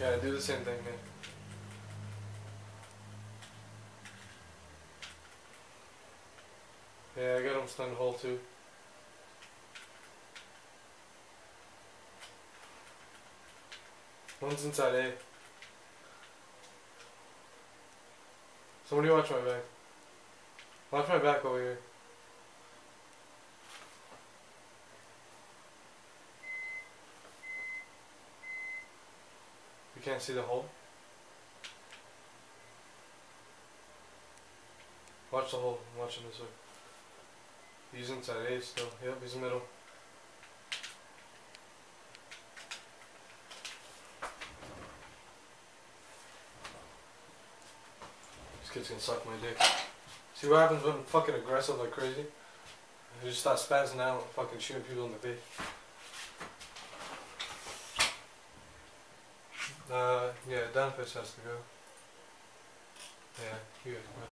Yeah, do the same thing, man. Yeah, I got him stunned hole too. One's inside A. Somebody watch my back. Watch my back over here. You can't see the hole? Watch the hole. I'm watching this way. He's inside A still. Yep, he's in the middle. This kid's gonna suck my dick. See what happens when I'm fucking aggressive like crazy? I just start spazzing out and fucking shooting people in the face. Uh, yeah, Downfish has to go. Yeah, go.